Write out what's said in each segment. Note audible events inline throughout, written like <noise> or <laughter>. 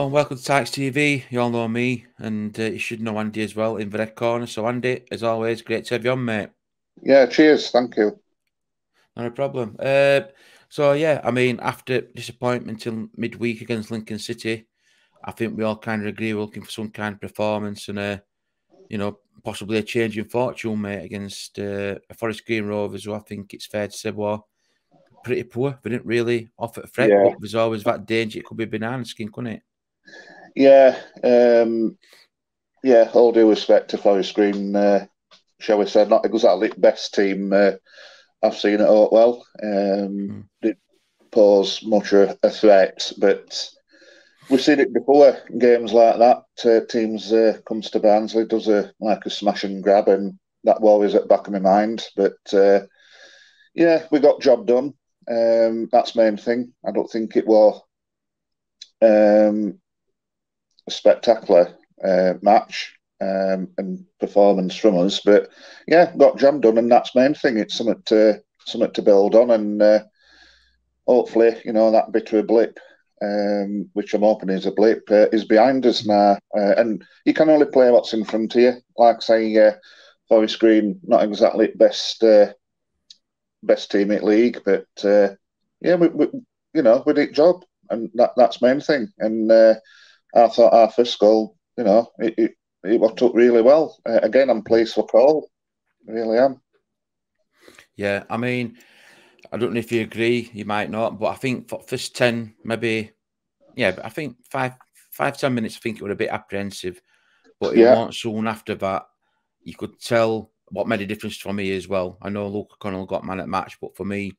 Well, welcome to Tykes TV. You all know me, and uh, you should know Andy as well in the red corner. So, Andy, as always, great to have you on, mate. Yeah, cheers. Thank you. Not a problem. Uh, so, yeah, I mean, after disappointment till midweek against Lincoln City, I think we all kind of agree we're looking for some kind of performance and, uh, you know, possibly a change in fortune, mate, against uh, Forest Green Rovers, who I think it's fair to say were pretty poor. They didn't really offer a threat, yeah. but there's always that danger it could be banana skin, couldn't it? Yeah, um, yeah. All due respect to Forest Green, uh, shall we say, not exactly best team uh, I've seen at Oakwell. Um, mm. Pose much a, a, threat, but we've seen it before. Games like that, uh, teams uh, comes to Barnsley, does a like a smash and grab, and that was always at the back of my mind. But uh, yeah, we got job done. Um, that's main thing. I don't think it was um, spectacular uh, match um, and performance from us. But yeah, got jam done, and that's main thing. It's something to something to build on, and uh, hopefully, you know, that bit of a blip, um, which I'm hoping is a blip, uh, is behind us now. Uh, and you can only play what's in front of you. Like say, uh, Forest Green, not exactly best uh, best team in league, but uh, yeah, we, we, you know, we did job, and that that's main thing. And I thought our first goal, you know, it, it, it worked out really well. Uh, again, I'm pleased for Paul. Really am. Yeah, I mean, I don't know if you agree, you might not, but I think for first 10, maybe, yeah, but I think five, five, ten minutes, I think it was a bit apprehensive. But it yeah. wasn't soon after that, you could tell what made a difference for me as well. I know Luca Connell got man at match, but for me,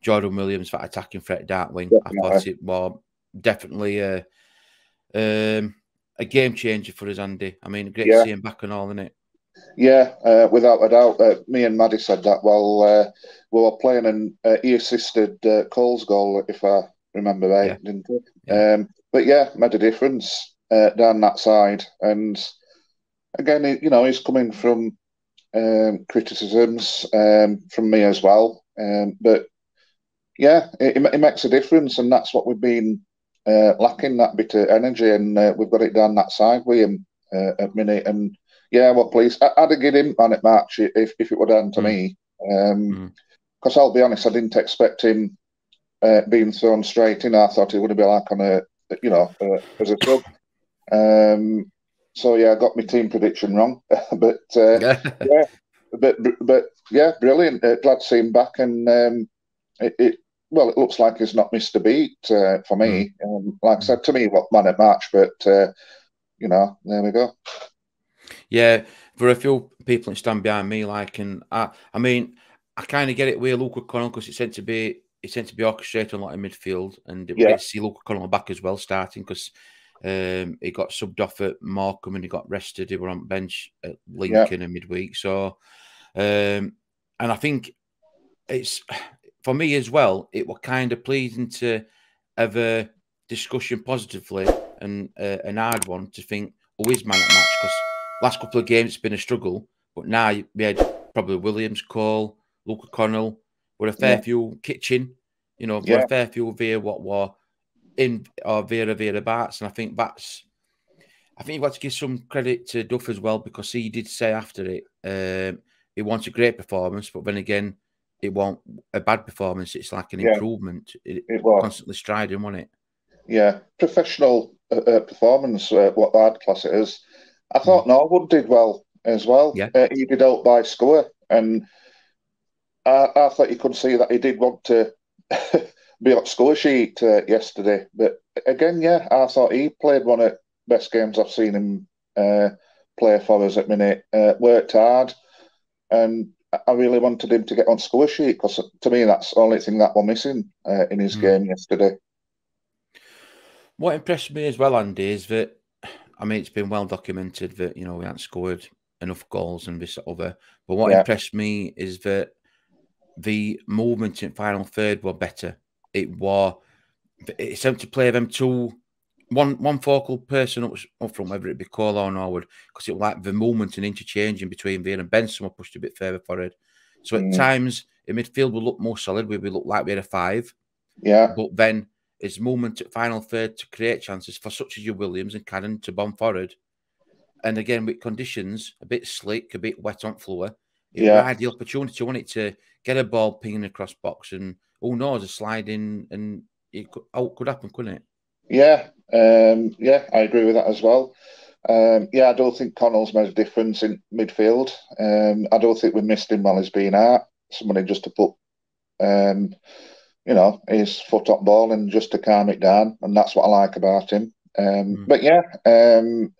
Jordan Williams, that attacking threat, dark wing, I thought it was definitely a, um, a game changer for us, Andy. I mean, great yeah. to see him back and all, isn't it? Yeah, uh, without a doubt. Uh, me and Maddie said that while uh, we were playing, and uh, he assisted uh, Cole's goal, if I remember right, yeah. didn't he? Yeah. Um, but yeah, made a difference uh, down that side. And again, you know, he's coming from um, criticisms um, from me as well. Um, but yeah, it, it, makes a difference, and that's what we've been uh, lacking that bit of energy, and uh, we've got it down that side with him uh, at minute. And yeah, well, please, I, would have given him man at March if, if it were down to mm. me. Because um, mm. I'll be honest, I didn't expect him uh, being thrown straight in. I thought he would have been like on a, you know, uh, as a sub. Um, so yeah, I got my team prediction wrong, <laughs> but uh, <laughs> yeah, but but yeah, brilliant. glad to see him back, and um, it, it well, it looks like he's not missed a beat uh, for me. Mm. Um, like I said, to me, what man at match, but uh, you know, there we go. Yeah, for a few people that stand behind me, like, and I, I mean, I kind of get it with Luca Connell because it's meant to be, it's meant to be orchestrated a lot in midfield, and it yeah. see Luca Connell back as well starting because um, he got subbed off at Morecambe and he got rested. He were on bench at Lincoln yeah. in midweek, so. Um, and I think it's for me as well, it was kind of pleasing to have a discussion positively and uh, an hard one to think, oh, is man at match? Because last couple of games it's been a struggle, but now we had probably Williams, Cole, Luca Connell, with a fair yeah. few Kitching, you know, yeah. a fair few via what were in or Vera Vera Barts, and I think that's. I think you've got to give some credit to Duff as well because he did say after it, um, he wants a great performance, but then again, it won't a bad performance. It's like an yeah, improvement. It, it was constantly striding, wasn't it? Yeah, professional uh, uh, performance. Uh, what hard class it is. I thought mm. Norwood did well as well. Yeah, uh, he did out by score, and I, I, thought you could see that he did want to <laughs> be on score sheet uh, yesterday. But again, yeah, I thought he played one of the best games I've seen him uh, play for us at minute. worked hard and I really wanted him to get on score sheet because to me that's the only thing that we're missing uh, in his mm. game yesterday. What impressed me as well, Andy, is that I mean it's been well documented that you know we haven't scored enough goals and this other. But what yeah. impressed me is that the movement in final third were better. It was it's time to play them two one one focal person up, up front, whether it be Cole or Norwood, because it was like the movement and interchanging between Veer and Benson were pushed a bit further forward. So at mm. times in midfield we look more solid, we, we look like we had a five. Yeah. But then his moment at final third to create chances for such as your Williams and Cannon to bomb forward. And again, with conditions a bit slick, a bit wet on floor, it yeah. had the opportunity, want it to get a ball pinging across box and who knows, a sliding and it could, oh, it could happen, couldn't it? Yeah, um, yeah, I agree with that as well. Um, yeah, I don't think Connell's made a difference in midfield. Um, I don't think we missed him while he's been out. Somebody just to put, um, you know, his foot on ball and just to calm it down, and that's what I like about him. Um, mm. But yeah, um,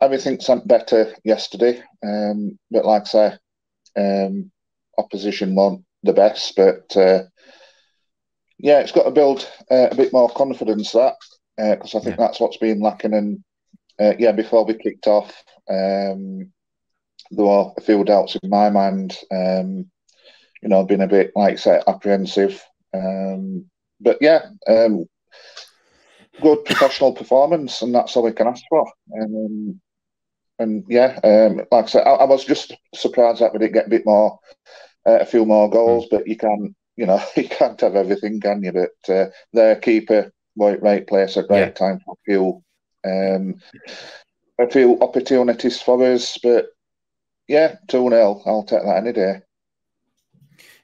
everything went better yesterday. Um, but like I say, opposition weren't the best, but uh, yeah, it's got to build uh, a bit more confidence that because uh, I think yeah. that's what's been lacking. And uh, yeah, before we kicked off, um, there were a few doubts in my mind. Um, you know, being a bit like say apprehensive. Um, but yeah, um, good professional performance, and that's all we can ask for. And, and yeah, um, like I said, I, I, was just surprised that we didn't get a bit more, uh, a few more goals. Mm. But you can, you know, <laughs> you can't have everything, can you? But uh, their keeper, right, right place at right yeah. time for a few, um, a few opportunities for us. But yeah, two 0 I'll take that any day.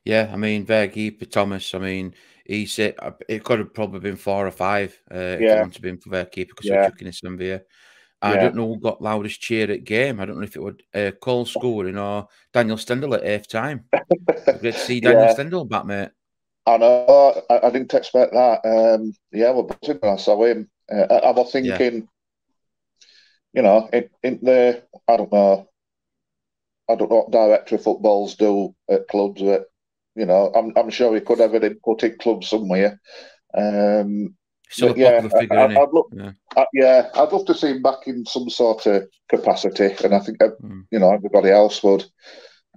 Yeah, I mean, their keeper Thomas. I mean, he said it could have probably been four or five. Uh, yeah, if to been for their keeper because yeah. we're chucking his Sevilla. I yeah. don't know who got loudest cheer at game. I don't know if it would uh, Cole scoring or Daniel Stendel at half time. Great to see <laughs> Daniel yeah. Stendel back, mate. I know. I, I didn't expect that. Um, yeah, buzzing when I saw him. Uh, I, I, was thinking, yeah. you know, in, in the I don't know, I don't know what director of footballs do at clubs, but you know, I'm I'm sure he could have an input in clubs somewhere. Um, so yeah, figure, I, would look, yeah. I, yeah, I'd love to see him back in some sort of capacity, and I think mm. you know everybody else would.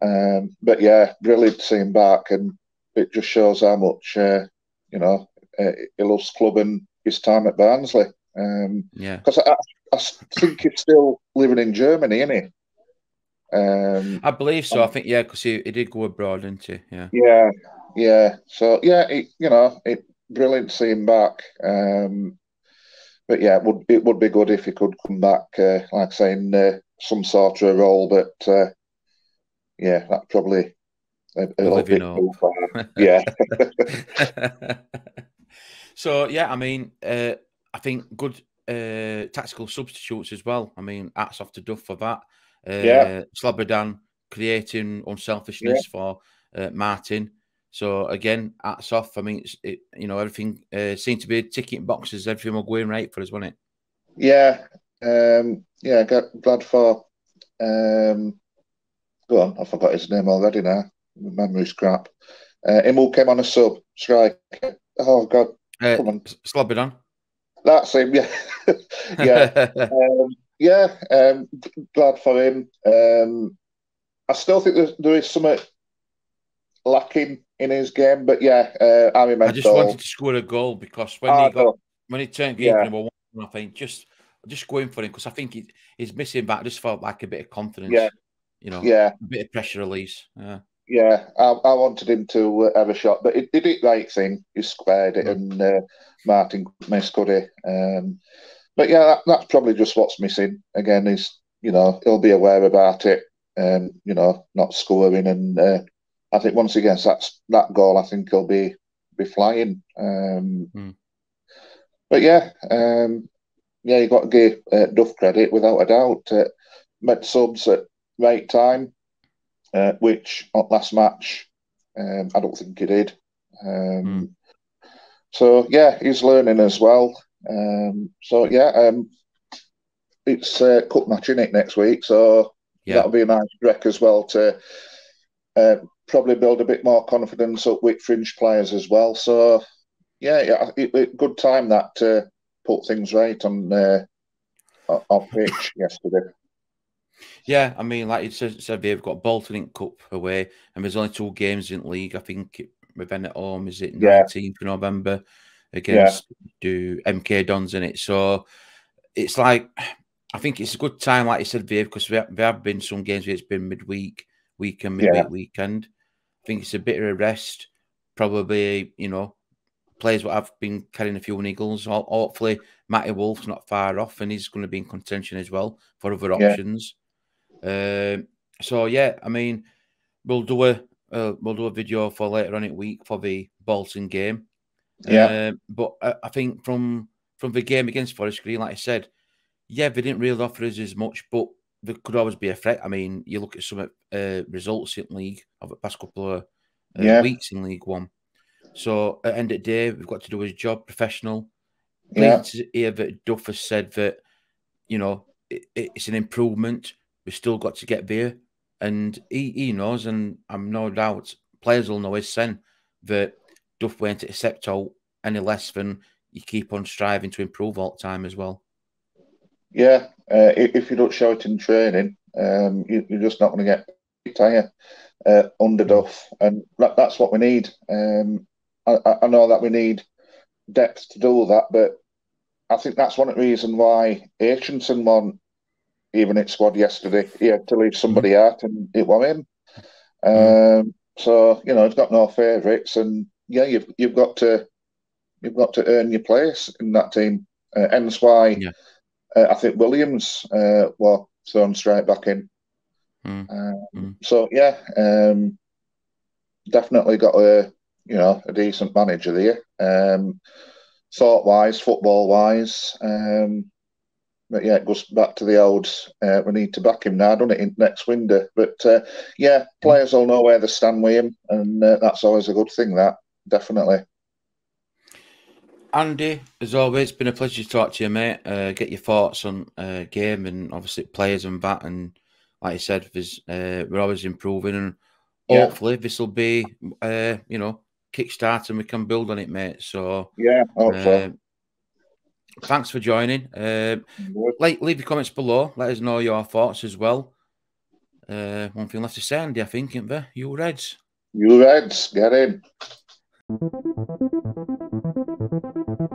Um, but yeah, brilliant to see him back, and it just shows how much uh, you know uh, he loves club and his time at Barnsley. Um, yeah, because I, I, think he's still living in Germany, isn't he? Um, I believe so. Um, I think yeah, because he, he did go abroad, didn't he? Yeah, yeah, yeah. So yeah, it, you know, it brilliant to see him back. Um, but yeah, it would it would be good if he could come back, uh, like I say, in uh, some sort of role. But uh, yeah, that probably a, a little bit far. yeah. <laughs> so yeah, I mean, uh, I think good uh, tactical substitutes as well. I mean, hats off to Duff for that. Uh, yeah. Slobodan creating unselfishness yeah. for uh, Martin. So again, hats off. I mean, it, you know, everything uh, seemed to be ticking boxes. Everything was going right for us, wasn't it? Yeah, um, yeah. Glad for. Um, go on, I forgot his name already now memory's crap. Uh, Imul came on a sub strike. Oh God, uh, come on, Slobodan. That's him. Yeah, <laughs> yeah, um, yeah. Um, glad for him. Um, I still think there is something lacking in his game, but yeah, uh, I remember. I just wanted to score a goal because when he got when he turned game yeah. one, I think just just going for him because I think he, he's missing back. Just felt like a bit of confidence. Yeah, you know, yeah, a bit of pressure release. Yeah. Yeah, I, I, wanted him to uh, have a shot, but he did it right thing. He squared it, mm. and uh, Martin missed, could he? Um, but yeah, that, that's probably just what's missing. Again, he's you know he'll be aware about it, and you know not scoring, and uh, I think once again that's that goal, I think he'll be be flying. Um, mm. But yeah, um, yeah, you got to give uh, Duff credit without a doubt. Uh, met subs at right time uh, which last match um, I don't think he did. Um, mm. So yeah, he's learning as well. Um, so yeah, um, it's a cup match in it next week, so yeah. that'll be a nice break as well to uh, probably build a bit more confidence up with fringe players as well. So yeah, yeah it, it, good time that to put things right on uh, on pitch <laughs> yesterday. Yeah, I mean, like you said, said they've got Bolton in Cup away, and there's only two games in league. I think with them at home is it nineteenth yeah. of November against yeah. do MK Dons in it. So it's like I think it's a good time, like you said, Viv, because there have been some games where it's been midweek, weekend, midweek, yeah. weekend. I think it's a bit of a rest. Probably, you know, players what I've been carrying a few niggles. Hopefully, Matty Wolfe's not far off, and he's going to be in contention as well for other options. Yeah. Uh, so yeah, I mean, we'll do a uh, we'll do a video for later on in week for the Bolton game. Yeah, uh, but I, I, think from from the game against Forest Green, like I said, yeah, they didn't really offer us as much, but there could always be a threat. I mean, you look at some uh, results in league of the past couple of uh, yeah. weeks in League One. So at the end of the day, we've got to do his job professional. Yeah. To hear that Duff has said that, you know, it, it's an improvement. We've still got to get there. And he, he knows, and I'm no doubt players will know his sen that Duff won't accept out any less than you keep on striving to improve all the time as well. Yeah, uh, if you don't show it in training, um, you, are just not going to get tired uh, under Duff, and that, that's what we need. Um, I, I, know that we need depth to do that, but I think that's one of the reasons why Aitchison won even its squad yesterday. He had to leave somebody mm-hmm. out, and it was him. Mm-hmm. Um, so you know, he's got no favourites, and yeah, you've you've got to you've got to earn your place in that team. Uh, hence why yeah. Uh, I think Williams uh, well thrown straight back in. Mm. mm. So yeah, um, definitely got a you know a decent manager there. Um, thought wise, football wise. Um, but yeah, it goes back to the old. Uh, we need to back him now, don't it, in next window? But uh, yeah, players all know where they stand with him, and uh, that's always a good thing. That definitely. Andy, as always, been a pleasure to talk to you, mate. Uh, get your thoughts on uh, game and obviously players and that. And like I said, uh, we're always improving, and yeah. hopefully this will be, uh, you know, kickstart and we can build on it, mate. So yeah, uh, thanks for joining. Uh, like, leave your comments below. Let us know your thoughts as well. Uh, one thing left to say, Andy, I think, isn't there? You Reds. You Reds, get in. Thank you.